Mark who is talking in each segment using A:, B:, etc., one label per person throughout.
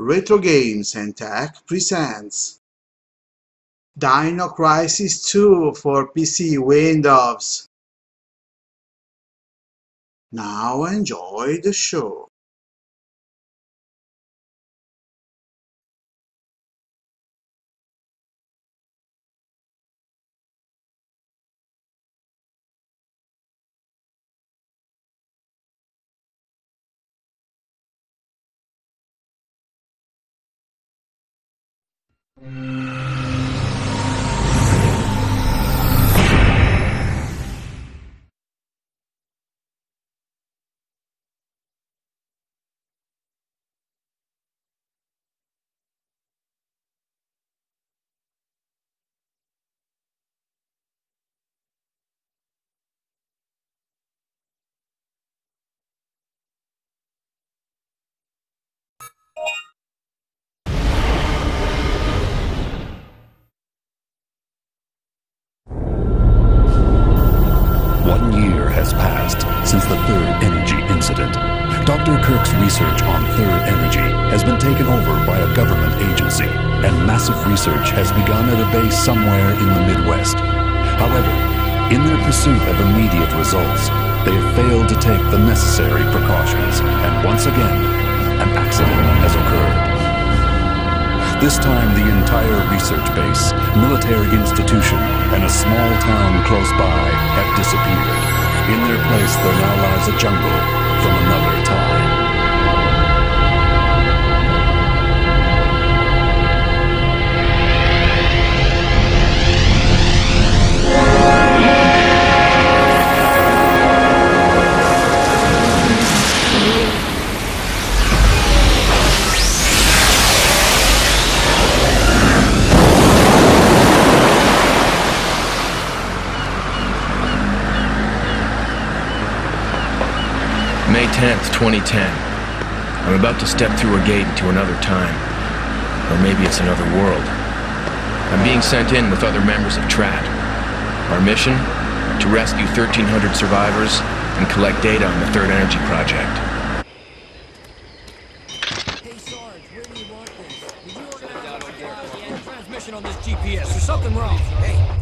A: Retro Games and Tech presents Dino Crisis 2 for PC Windows. Now enjoy the show.
B: Incident. Dr. Kirk's research on Third Energy has been taken over by a government agency, and massive research has begun at a base somewhere in the Midwest. However, in their pursuit of immediate results, they have failed to take the necessary precautions, and once again, an accident has occurred. This time, the entire research base, military institution, and a small town close by have disappeared. In their place, there now lies a jungle from another
C: 10th, 2010. I'm about to step through a gate into another time. Or maybe it's another world. I'm being sent in with other members of TRAT. Our mission? To rescue 1,300 survivors and collect data on the Third Energy Project.
D: Hey Sarge, where do you want this? Did you organize a file and transmission on this GPS? There's something wrong. Hey.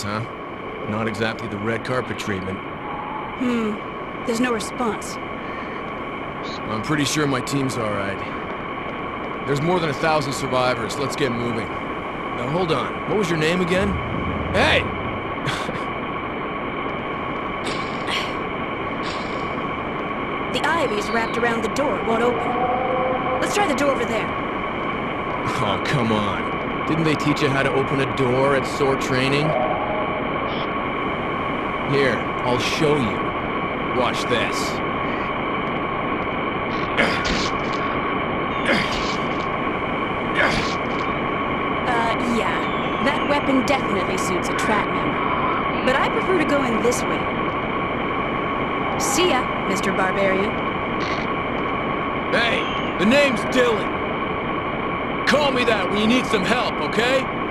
D: Huh?
C: Not exactly the red carpet treatment.
E: Hmm. There's no response.
C: I'm pretty sure my team's alright. There's more than a thousand survivors. Let's get moving. Now, hold on. What was your name again? Hey!
E: The ivy's wrapped around the door. It won't open. Let's try the door over there.
C: Oh, come on. Didn't they teach you how to open a door at SORT training? Here, I'll show you. Watch this.
E: Uh, yeah. That weapon definitely suits a TRAT member. But I prefer to go in this way. See ya, Mr. Barbarian.
C: Hey, the name's Dylan. Call me that when you need some help, okay?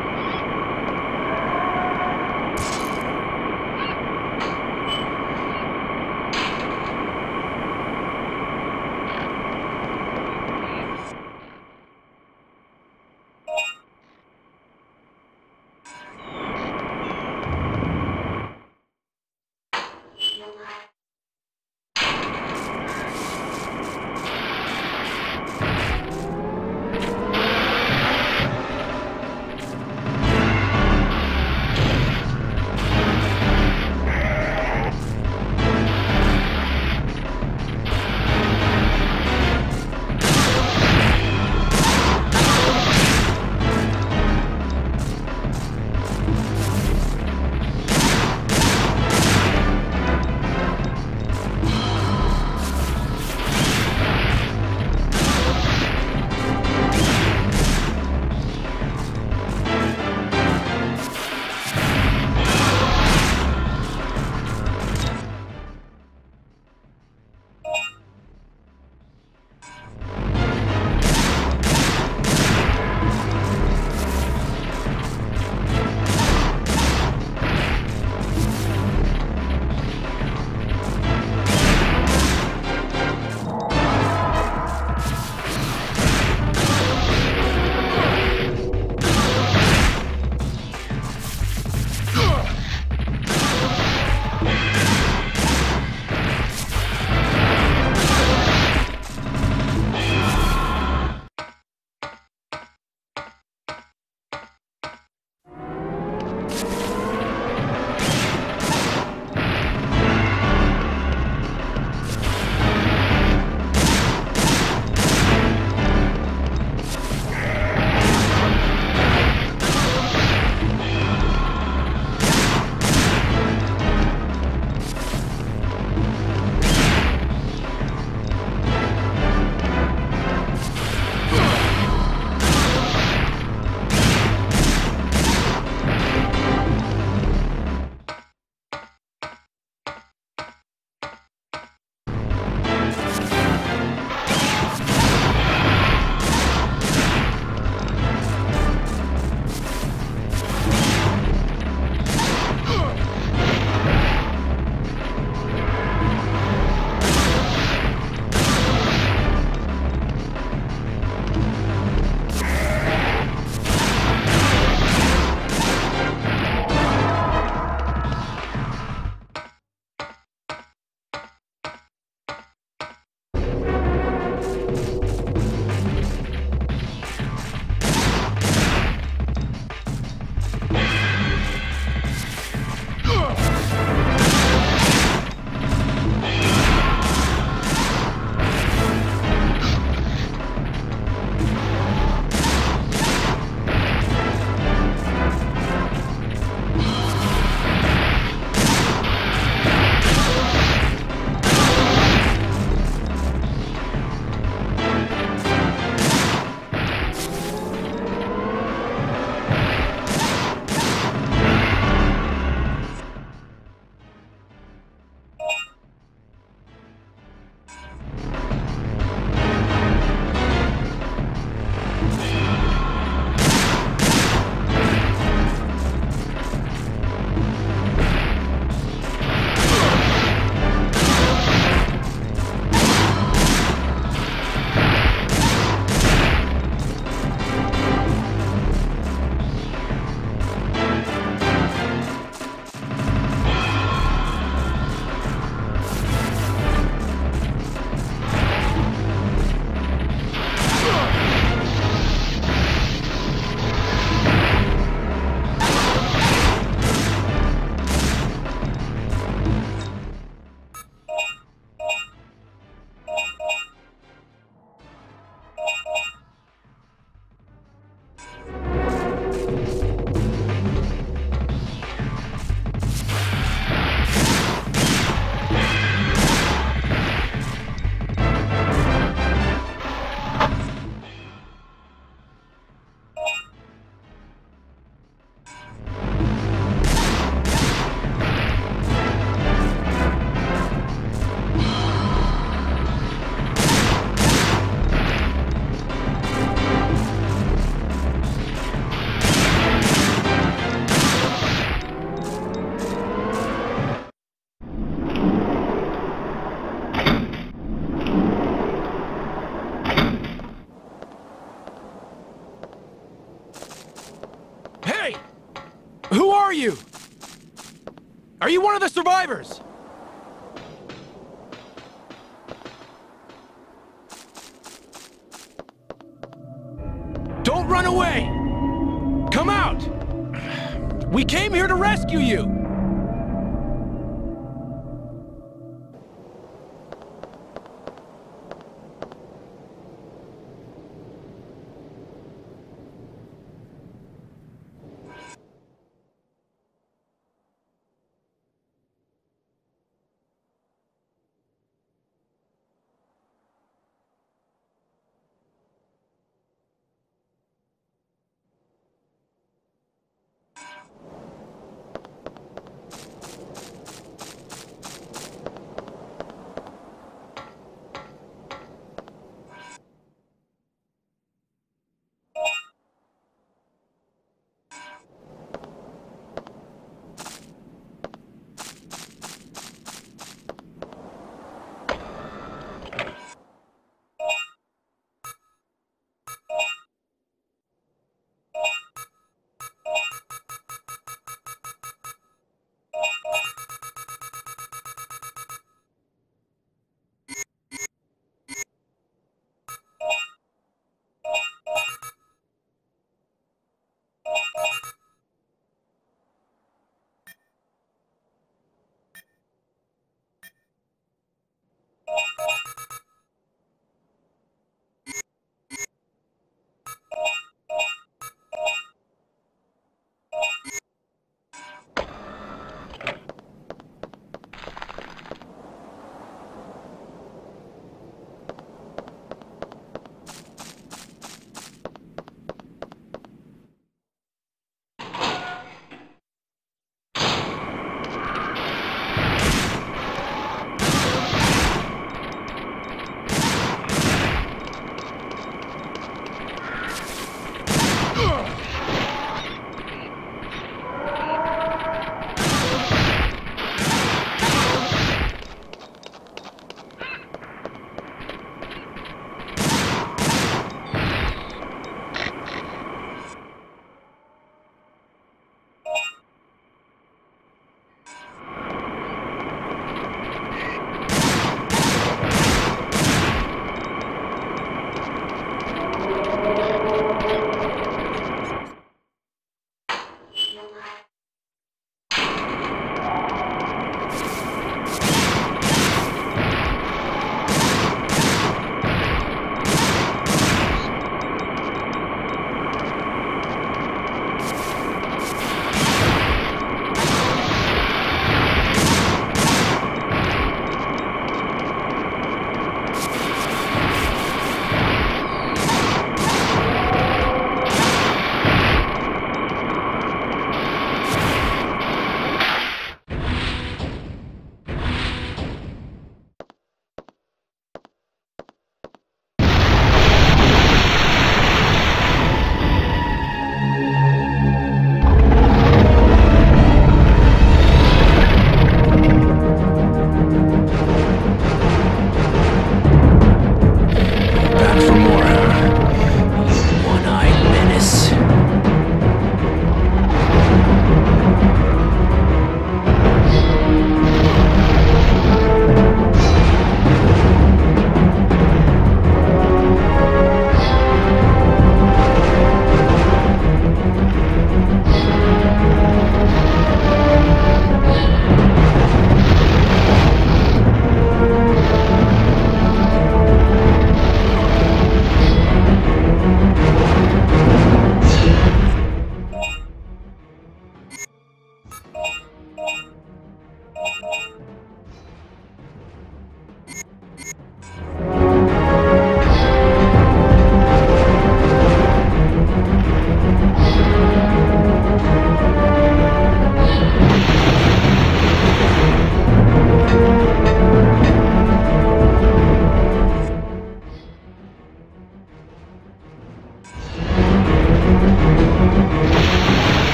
C: You one of the survivors? Don't run away! Come out! We came here to rescue you!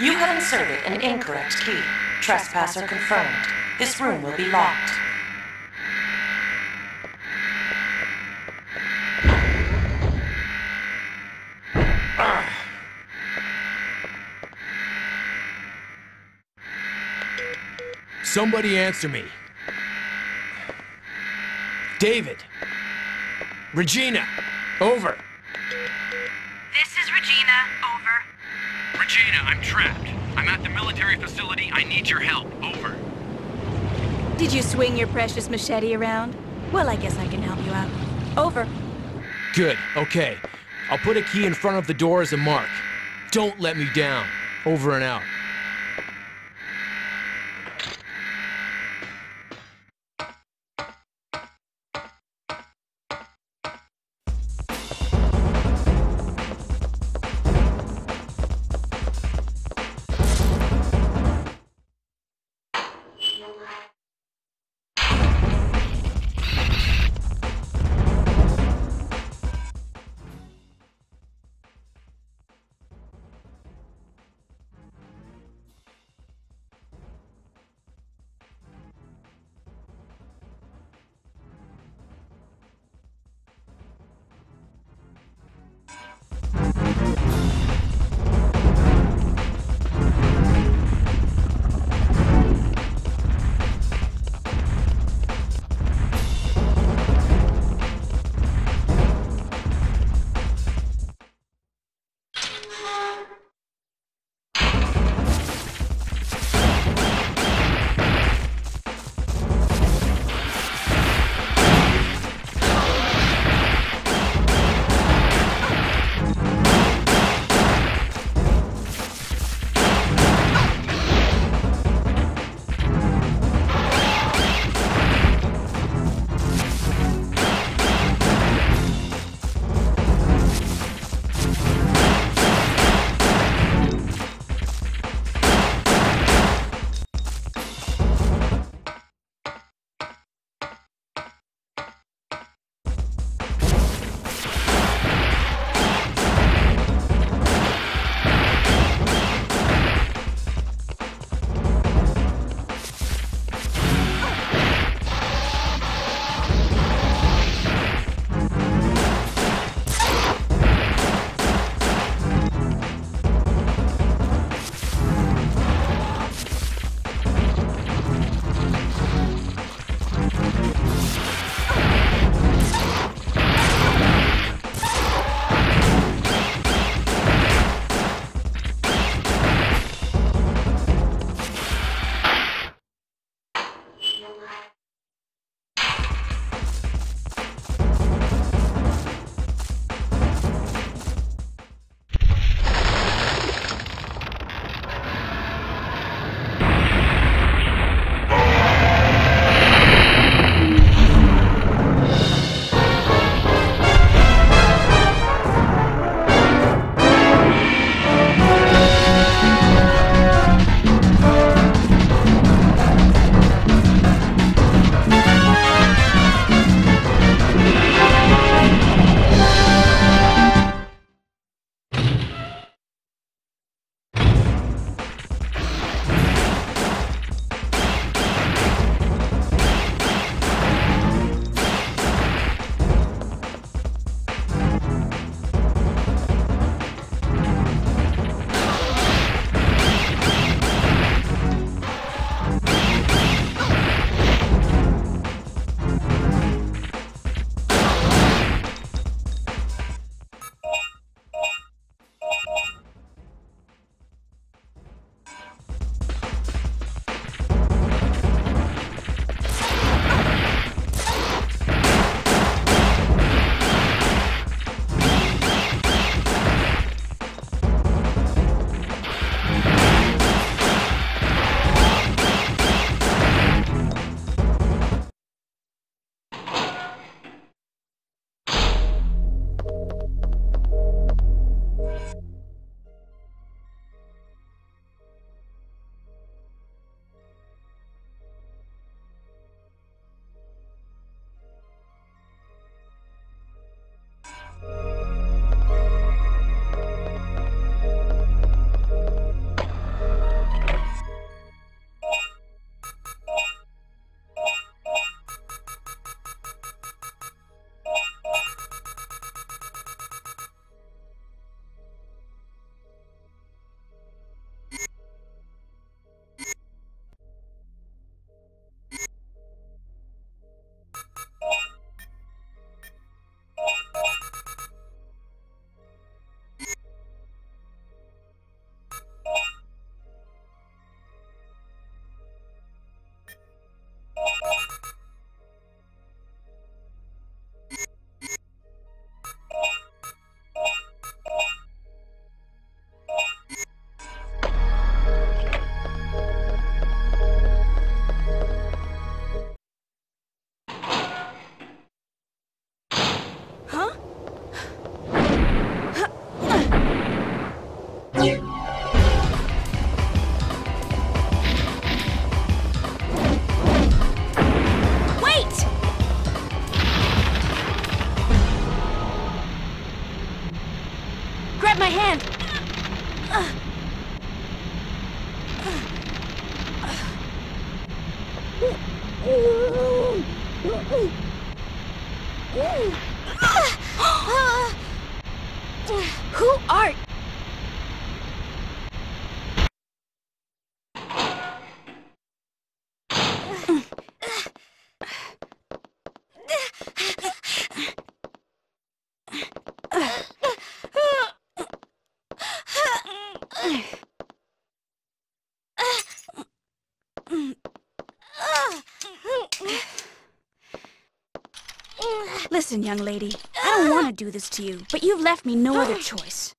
F: You have inserted an incorrect key. Trespasser confirmed. This room will be locked.
C: Somebody answer me. David. Regina. Over.
G: I'm trapped. I'm at the military facility. I need your help. Over.
E: Did you swing your precious machete around? Well, I guess I can help you out. Over.
C: Good. Okay. I'll put a key in front of the door as a mark. Don't let me down. Over and out.
E: Listen, young lady, I don't want to do this to you, but you've left me no other choice.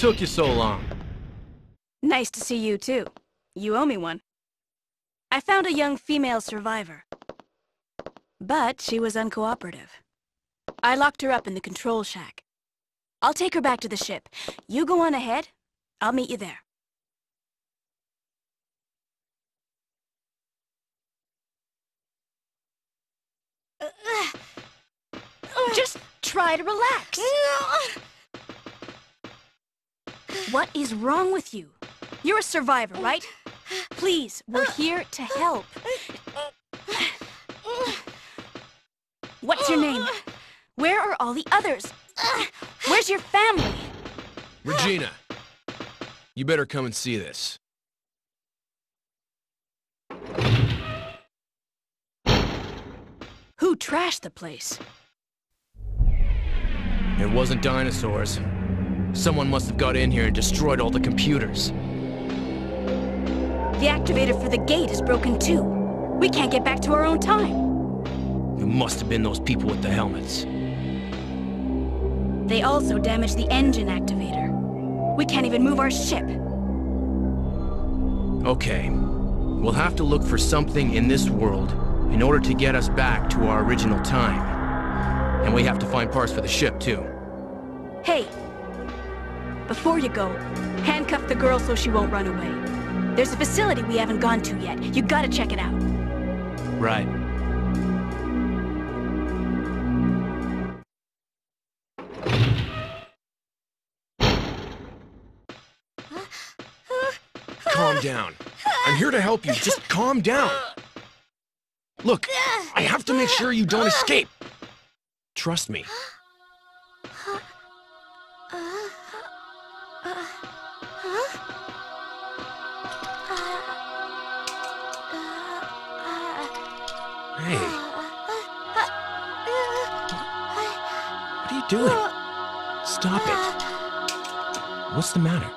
C: Took you so long?
E: Nice to see you, too. You owe me one. I found a young female survivor. But she was uncooperative. I locked her up in the control shack. I'll take her back to the ship. You go on ahead. I'll meet you there. Uh, Just try to relax. What is wrong with you? You're a survivor, right? Please, we're here to help. What's your name? Where are all the others? Where's your family?
C: Regina, you better come and see this.
E: Who trashed the place?
C: It wasn't dinosaurs. Someone must have got in here and destroyed all the computers.
E: The activator for the gate is broken too. We can't get back to our own time.
C: It must have been those people with the helmets.
E: They also damaged the engine activator. We can't even move our ship.
C: Okay. We'll have to look for something in this world in order to get us back to our original time. And we have to find parts for the ship, too.
E: Hey! Before you go, handcuff the girl so she won't run away. There's a facility we haven't gone to yet. You gotta check it out.
C: Right. Calm down. I'm here to help you. Just calm down. Look, I have to make sure you don't escape. Trust me. Doing? Stop it. What's the matter?